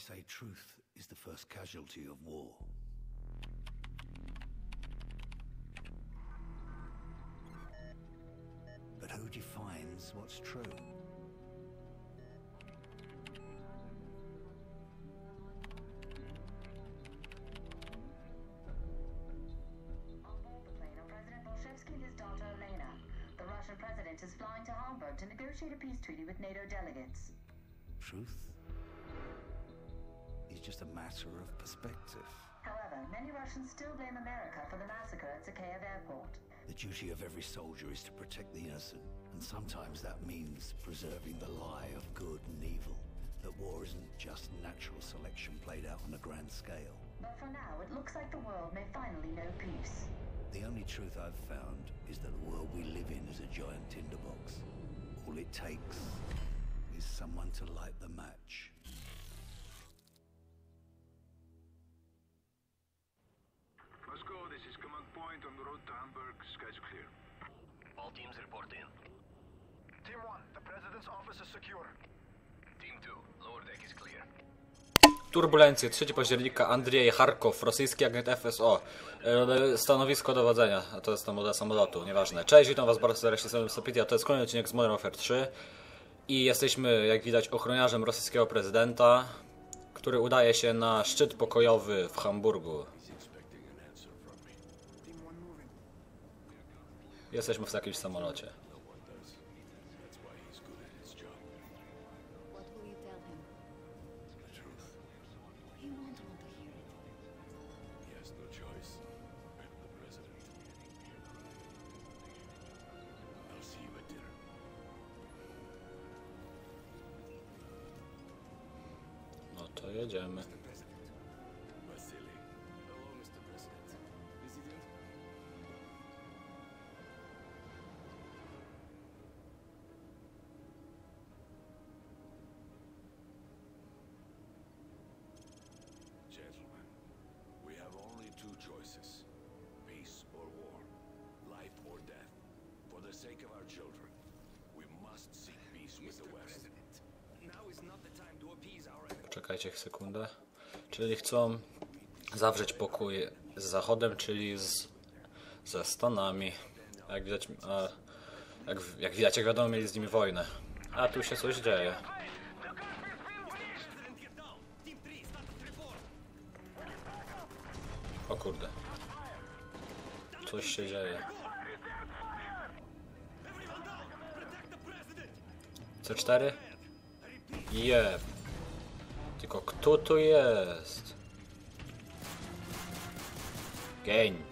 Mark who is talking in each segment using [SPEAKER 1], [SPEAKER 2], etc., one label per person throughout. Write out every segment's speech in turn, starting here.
[SPEAKER 1] say truth is the first casualty of war. But who defines what's true?
[SPEAKER 2] On board the plane are President Bolshevsky and his daughter Elena. The Russian president is flying to Hamburg to negotiate a peace treaty with NATO delegates.
[SPEAKER 1] Truth is just a matter of perspective.
[SPEAKER 2] However, many Russians still blame America for the massacre at Zakhaev Airport.
[SPEAKER 1] The duty of every soldier is to protect the innocent, and sometimes that means preserving the lie of good and evil. That war isn't just natural selection played out on a grand scale.
[SPEAKER 2] But for now, it looks like the world may finally know peace.
[SPEAKER 1] The only truth I've found is that the world we live in is a giant tinderbox. All it takes is someone to light the match.
[SPEAKER 3] Point on the road to Hamburg. Skies clear.
[SPEAKER 4] All teams report in.
[SPEAKER 3] Team 1, the president's office is secure.
[SPEAKER 4] Team 2, lower deck is clear.
[SPEAKER 5] Turbulencje, 3 października, Andrzej Charkow, rosyjski agent FSO, e, stanowisko dowodzenia, a to jest to model samolotu, nieważne. Cześć, witam was bardzo serdecznie, jestem Sopitia, to jest kolejny odcinek z Modern Warfare 3 i jesteśmy, jak widać, ochroniarzem rosyjskiego prezydenta, który udaje się na szczyt pokojowy w Hamburgu. Jesteśmy w jakimś samolocie.
[SPEAKER 6] What will you
[SPEAKER 7] the sake of our children, we must seek peace with the West.
[SPEAKER 4] Now is not the time to appease our enemy.
[SPEAKER 5] Czekajcie sekundę. Czyli chcą zawrzeć pokój z Zachodem, czyli z, ze Stanami. Jak widać, a, jak, jak widać, jak wiadomo, mieli z nimi wojnę. A tu się coś dzieje. O kurde. Coś się dzieje. C4? Jeb. Tylko kto tu jest? Gień.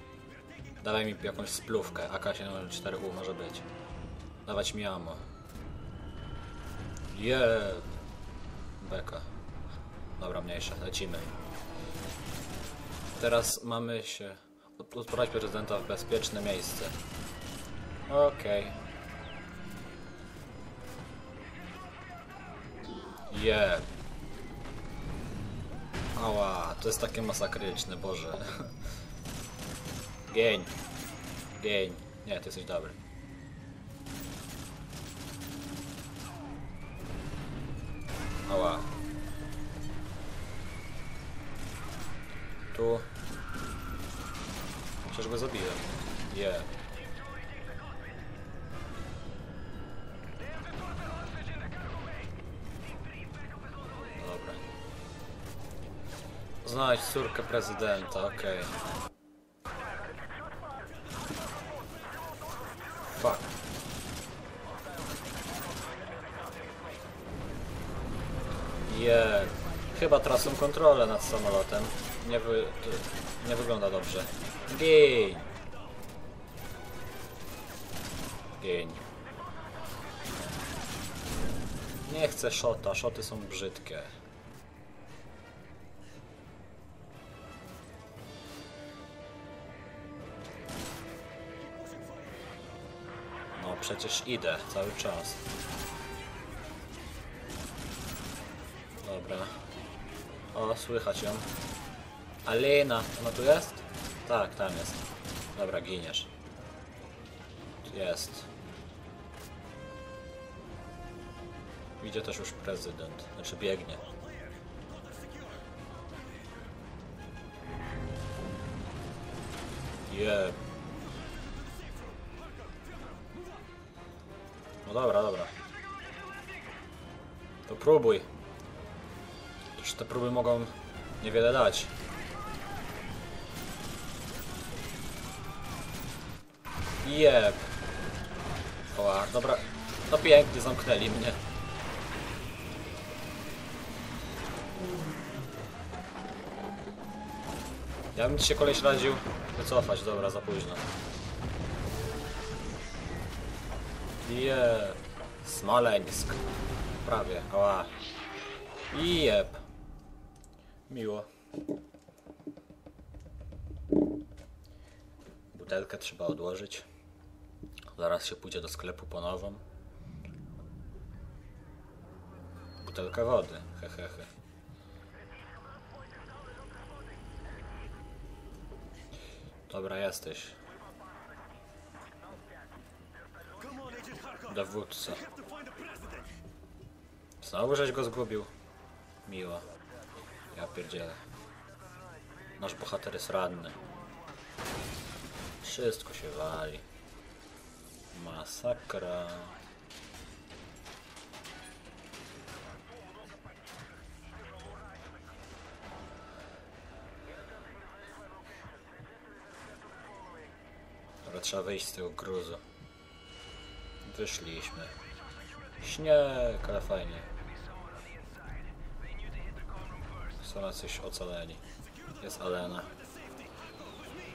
[SPEAKER 5] Dawaj mi jakąś splówkę. AK-74U może być. Dawać mi ammo. Jeb. Beka. Dobra, mniejsza. Lecimy. Teraz mamy się od- odprowadzić prezydenta w bezpieczne miejsce. Okej. Jeb. Ała, to jest takie masakryczne, Boże. Gień. Gień. Nie, ty jesteś dobry. Ała. Tu. Przecież go zabiłem. Je. Znajdź córkę prezydenta, okej. Fuck. Je. Chyba tracą kontrolę nad samolotem. Nie, wy... nie wygląda dobrze. Gień. Gień. Nie chcę szota, szoty są brzydkie. przecież idę cały czas. Dobra. O, słychać ją. Alena, ona tu jest? Tak, tam jest. Dobra, giniesz. Jest. Idzie też już prezydent. Znaczy biegnie. Jeb. Yeah. No dobra, dobra. To próbuj. Już te próby mogą niewiele dać. Jeb. Oła, dobra. No pięknie, zamknęli mnie. Ja bym ci się koleś radził wycofać, dobra, za późno. Je. Smoleńsk. Prawie, ała. Jeb. Miło. Butelkę trzeba odłożyć. Zaraz się pójdzie do sklepu po nową. Butelka wody, hehehe. He, he. Dobra, jesteś. Dowódca. Znowu żeś go zgubił. Miło. Ja pierdzielę. Nasz bohater jest ranny. Wszystko się wali. Masakra. Trzeba wyjść z tego gruzu. Wyszliśmy. Śnieg, ale fajnie. Są jacyś ocaleni. Jest Alena.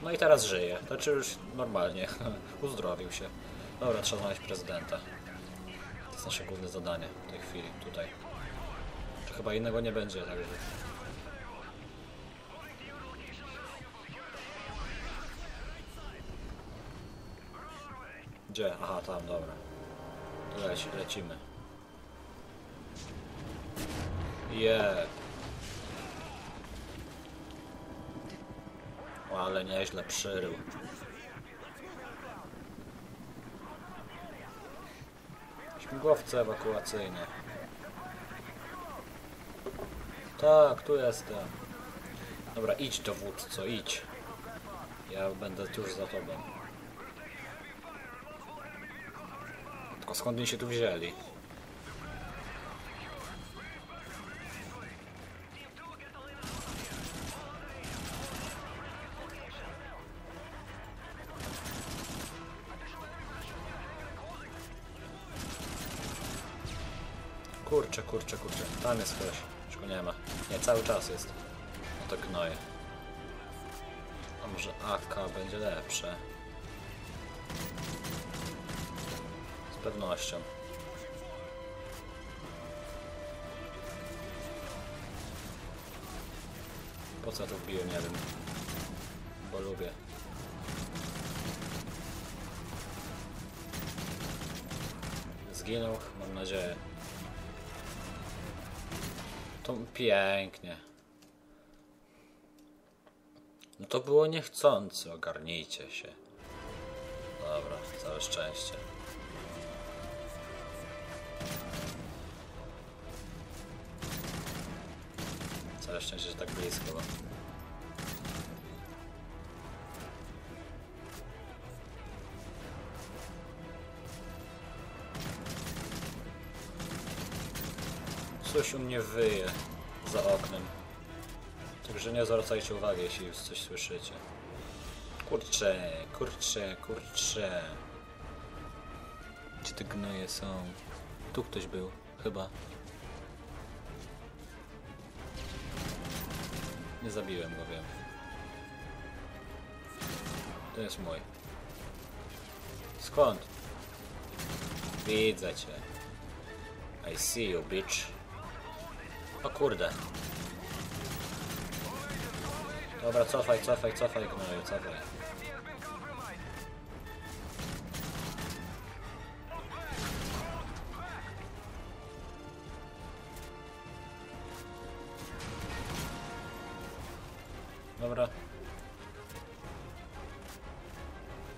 [SPEAKER 5] No i teraz żyje. Znaczy już normalnie. Uzdrowił się. Dobra, trzeba znaleźć prezydenta. To jest nasze główne zadanie w tej chwili, tutaj. Czy chyba innego nie będzie, także... Gdzie? Aha, tam, dobra. Leci, lecimy. Jeb. O, ale nieźle przyrył. Śmigłowce ewakuacyjne. Tak, tu jestem. Dobra, idź dowódco, idź. Ja będę tuż za tobą. Skąd oni się tu wzięli? Kurczę, kurczę, kurczę. Tam jest ktoś. Już go nie ma. Nie, cały czas jest. No to gnoje. A może AK będzie lepsze? Pewnością. Po co to wbiłem, nie wiem. Bo lubię. Zginął, mam nadzieję. To pięknie. No to było niechcący, ogarnijcie się. Dobra, całe szczęście. Całe szczęście, że tak blisko. Bo... Coś u mnie wyje za oknem. Także nie zwracajcie uwagi, jeśli już coś słyszycie. Kurcze, kurcze, kurcze. Gdzie te gnoje są? Tu ktoś był, chyba. Nie zabiłem go, wiem. To jest mój. Skąd? Widzę cię. I see you, bitch. O kurde. Dobra, cofaj, cofaj, cofaj, gnoju, cofaj.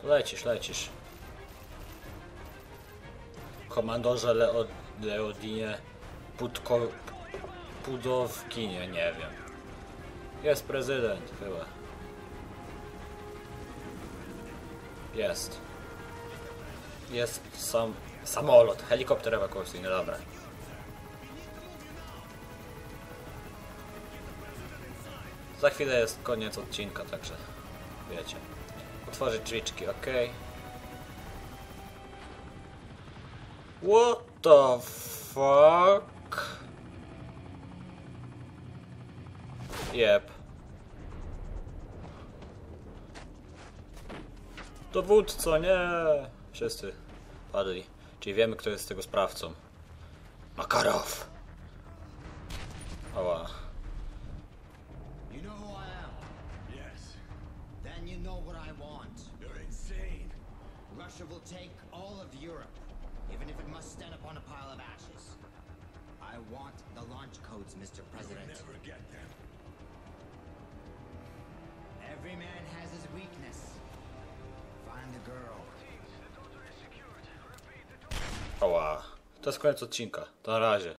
[SPEAKER 5] Lecisz, lecisz. Komandorze Leo, Leodinie Putko... Pudowkinie, nie wiem. Jest prezydent chyba. Jest. Jest sam samolot, helikopter ewakuacyjny, dobra. Za chwilę jest koniec odcinka, także wiecie. Otworzyć drzwiczki, ok. What the fuck? Jep. Dowódco, nie! Wszyscy padli. Czyli wiemy, kto jest tego sprawcą. Makarow! Ała.
[SPEAKER 8] Russia will take all of Europe, even if it must stand upon a pile of ashes. I want the launch codes, Mr. President.
[SPEAKER 7] Never get them.
[SPEAKER 8] Every man has his weakness. Find the girl.
[SPEAKER 5] Ała. To jest koniec odcinka. To na razie.